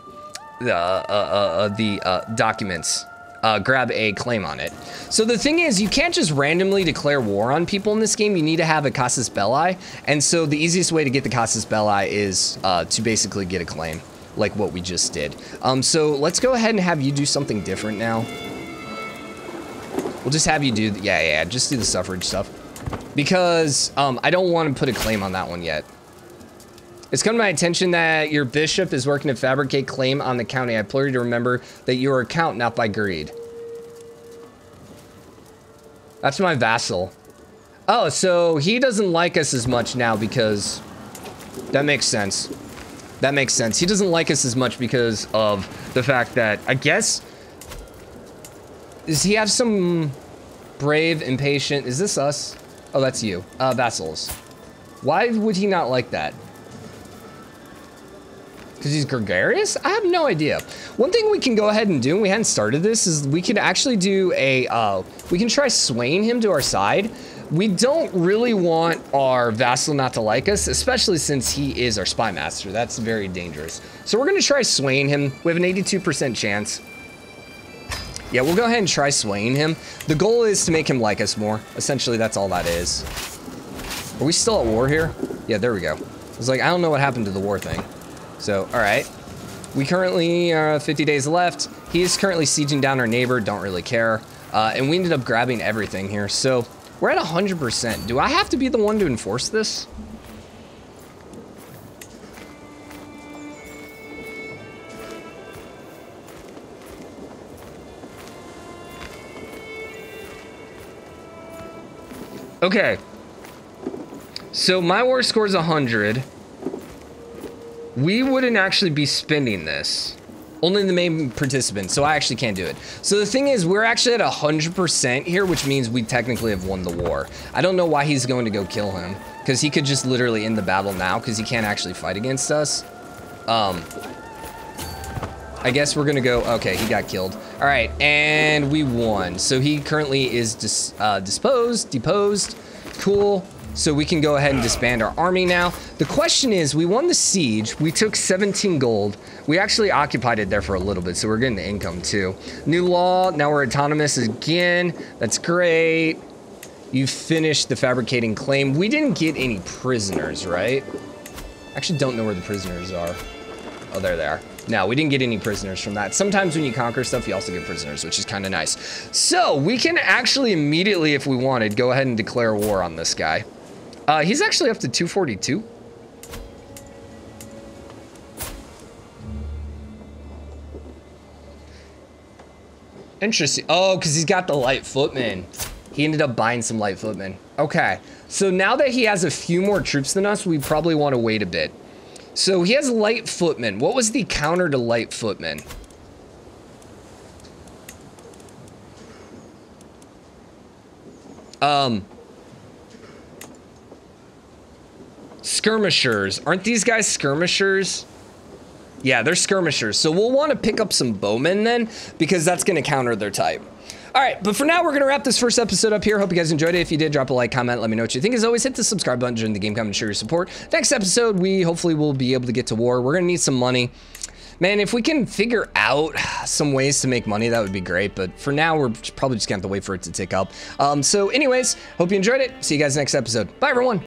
uh, uh, uh, the uh, documents, uh, grab a claim on it. So the thing is, you can't just randomly declare war on people in this game. You need to have a casus belli. And so the easiest way to get the casus belli is to basically get a claim, like what we just did. Um, so let's go ahead and have you do something different now. We'll just have you do, yeah, yeah, just do the suffrage stuff. Because um, I don't want to put a claim on that one yet. It's come to my attention that your bishop is working to fabricate claim on the county. I implore you to remember that you are a count, not by greed. That's my vassal. Oh, so he doesn't like us as much now because... That makes sense. That makes sense. He doesn't like us as much because of the fact that, I guess... Does he have some brave, impatient... Is this us? Oh, that's you. Uh, vassals. Why would he not like that? Because he's gregarious? I have no idea. One thing we can go ahead and do, and we hadn't started this, is we can actually do a, uh, we can try swaying him to our side, We don't really want our vassal not to like us, especially since he is our spy master. That's very dangerous. So we're going to try swaying him. We have an 82% chance. Yeah, we'll go ahead and try swaying him. The goal is to make him like us more. Essentially, that's all that is. Are we still at war here? Yeah, there we go. It's like, I don't know what happened to the war thing. So, all right. We currently are uh, 50 days left. He is currently sieging down our neighbor. Don't really care. Uh, and we ended up grabbing everything here. So we're at 100%. Do I have to be the one to enforce this? Okay. So my war score is 100. We wouldn't actually be spending this. Only the main participant, so I actually can't do it. So the thing is, we're actually at 100% here, which means we technically have won the war. I don't know why he's going to go kill him, because he could just literally end the battle now, because he can't actually fight against us. Um, I guess we're gonna go, okay, he got killed. All right, and we won. So he currently is dis, uh, disposed, deposed, cool. So we can go ahead and disband our army now. The question is, we won the siege. We took 17 gold. We actually occupied it there for a little bit, so we're getting the income too. New law, now we're autonomous again. That's great. You finished the fabricating claim. We didn't get any prisoners, right? Actually don't know where the prisoners are. Oh, there they are. No, we didn't get any prisoners from that. Sometimes when you conquer stuff, you also get prisoners, which is kind of nice. So we can actually immediately, if we wanted, go ahead and declare war on this guy. Uh, he's actually up to 242. Interesting. Oh, because he's got the light footmen. He ended up buying some light footmen. Okay. So now that he has a few more troops than us, we probably want to wait a bit. So he has light footmen. What was the counter to light footmen? Um, Skirmishers. Aren't these guys skirmishers? Yeah, they're skirmishers. So we'll want to pick up some bowmen then, because that's going to counter their type. All right, but for now, we're going to wrap this first episode up here. Hope you guys enjoyed it. If you did, drop a like, comment, let me know what you think. As always, hit the subscribe button during the game, comment, show your support. Next episode, we hopefully will be able to get to war. We're going to need some money. Man, if we can figure out some ways to make money, that would be great. But for now, we're probably just going to have to wait for it to tick up. Um, so anyways, hope you enjoyed it. See you guys next episode. Bye, everyone.